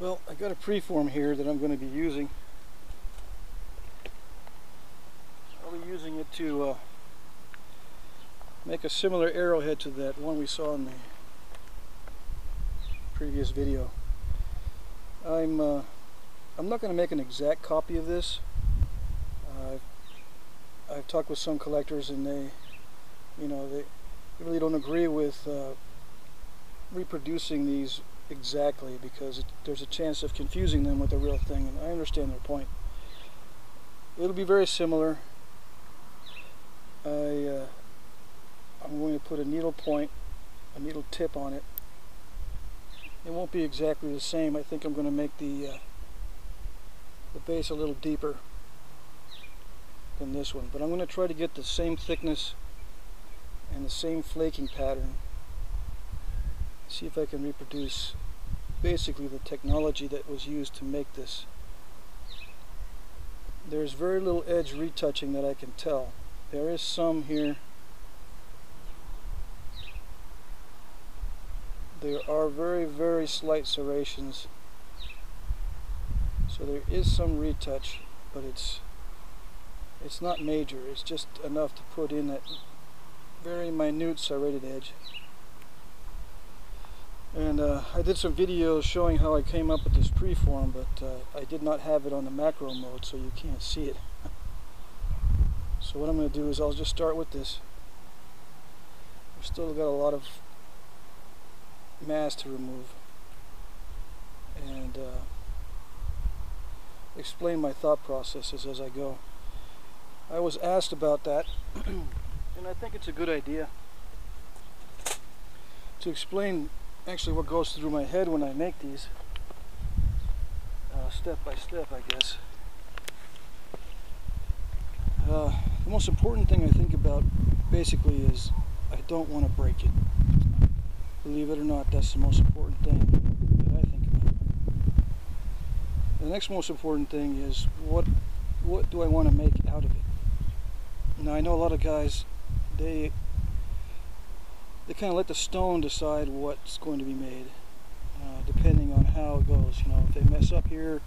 Well, I got a preform here that I'm going to be using. I'll be using it to uh, make a similar arrowhead to that one we saw in the previous video. I'm uh, I'm not going to make an exact copy of this. Uh, I've, I've talked with some collectors and they, you know, they really don't agree with uh, reproducing these exactly because it, there's a chance of confusing them with the real thing and I understand their point. It'll be very similar. I, uh, I'm going to put a needle point, a needle tip on it. It won't be exactly the same. I think I'm going to make the, uh, the base a little deeper than this one. But I'm going to try to get the same thickness and the same flaking pattern see if I can reproduce basically the technology that was used to make this. There's very little edge retouching that I can tell. There is some here. There are very, very slight serrations. So there is some retouch, but it's it's not major. It's just enough to put in that very minute serrated edge. And uh, I did some videos showing how I came up with this preform, but uh, I did not have it on the macro mode, so you can't see it. so what I'm going to do is I'll just start with this. I've still got a lot of mass to remove. And uh, explain my thought processes as I go. I was asked about that, and I think it's a good idea to explain actually what goes through my head when I make these uh, step by step I guess. Uh, the most important thing I think about basically is I don't want to break it. Believe it or not that's the most important thing that I think about. The next most important thing is what what do I want to make out of it? Now I know a lot of guys they they kind of let the stone decide what's going to be made, uh, depending on how it goes. You know, if they mess up here,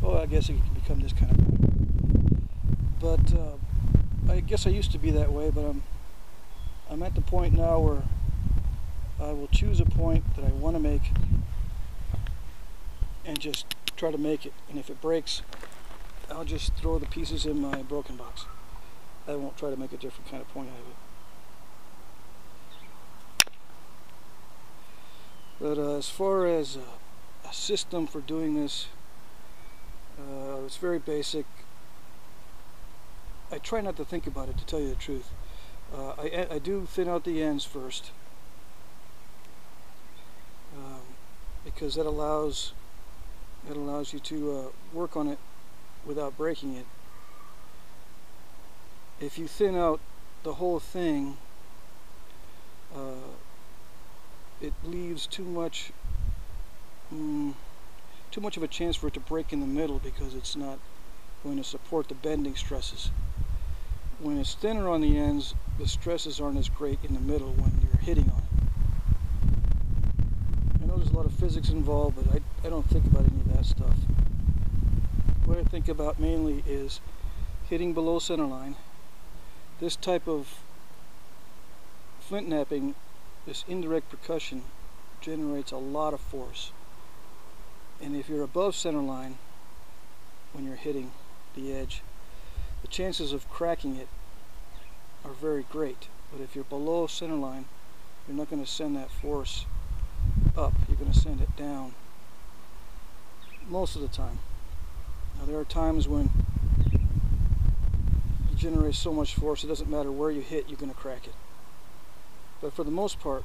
well, I guess it can become this kind of point. But uh, I guess I used to be that way, but I'm I'm at the point now where I will choose a point that I want to make and just try to make it. And if it breaks, I'll just throw the pieces in my broken box. I won't try to make a different kind of point out of it. But uh, as far as uh, a system for doing this, uh, it's very basic. I try not to think about it, to tell you the truth. Uh, I, I do thin out the ends first. Um, because that allows that allows you to uh, work on it without breaking it. If you thin out the whole thing, uh, it leaves too much mm, too much of a chance for it to break in the middle because it's not going to support the bending stresses. When it's thinner on the ends, the stresses aren't as great in the middle when you're hitting on it. I know there's a lot of physics involved, but I, I don't think about any of that stuff. What I think about mainly is hitting below center line. This type of flint knapping this indirect percussion generates a lot of force. And if you're above center line when you're hitting the edge, the chances of cracking it are very great. But if you're below center line, you're not going to send that force up. You're going to send it down most of the time. Now there are times when you generate so much force it doesn't matter where you hit, you're going to crack it. But for the most part,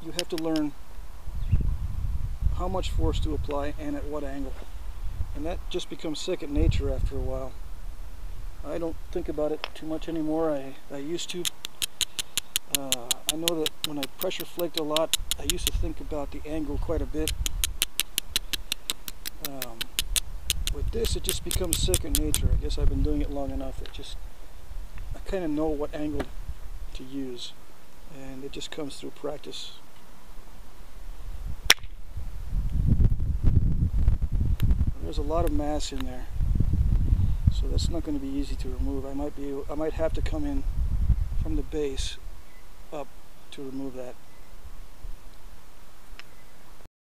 you have to learn how much force to apply and at what angle. And that just becomes second nature after a while. I don't think about it too much anymore. I, I used to. Uh, I know that when I pressure flaked a lot, I used to think about the angle quite a bit. Um, with this, it just becomes second nature. I guess I've been doing it long enough that just I kind of know what angle to use and it just comes through practice. there's a lot of mass in there. So that's not going to be easy to remove. I might be I might have to come in from the base up to remove that.